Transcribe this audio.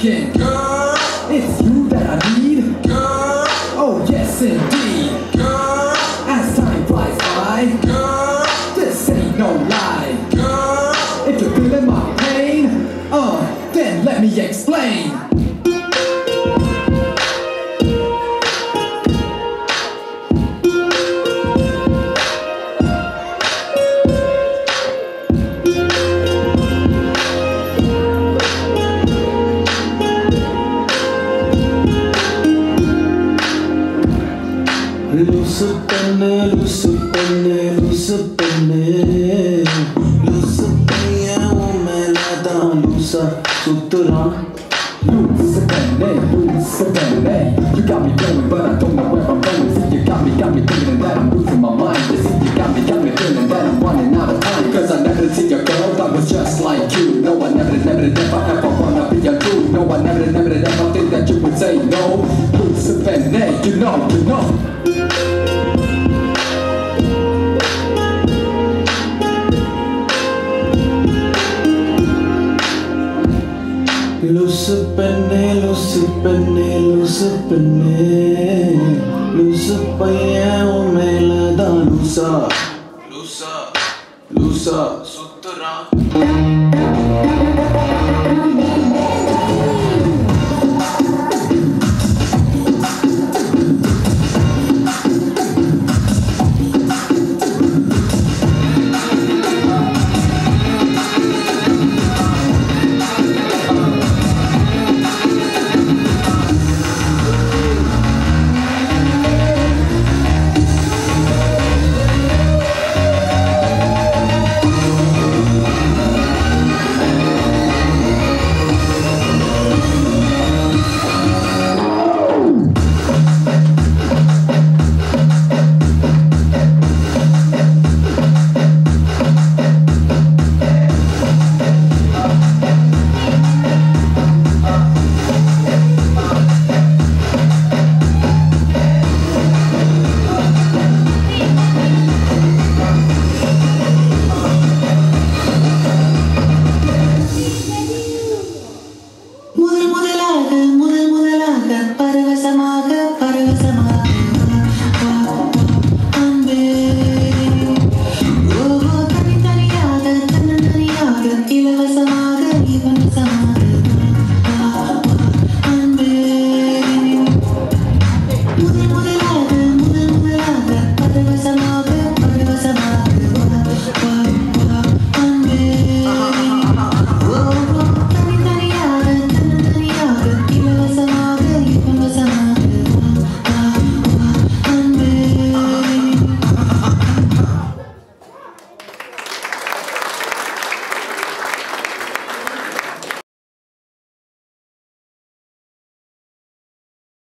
thinking, girl, it's you that I need, girl. Oh yes indeed, girl. As time flies by, girl, this ain't no lie, girl. If you're feeling my pain, uh, then let me explain. loose up in there, loose I don't loose up, suturan. Loose. You got me going, but I don't know where I'm going. You got me, got me thinking that I'm losing my mind. You you got me, got me feeling that I'm running out of time. I never seen your girl that was just like you. No, I never, never, never ever wanna be a dude. No, I never, never, never think that you would say no. Loose up you know, you know. லூசு பெண்ணே லூசு பெண்ணே லூசு பெண்ணே லூசு பையன் உன் மேலதான் லூசா. லூசா. லூசா. சுத்துறான்.